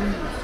嗯。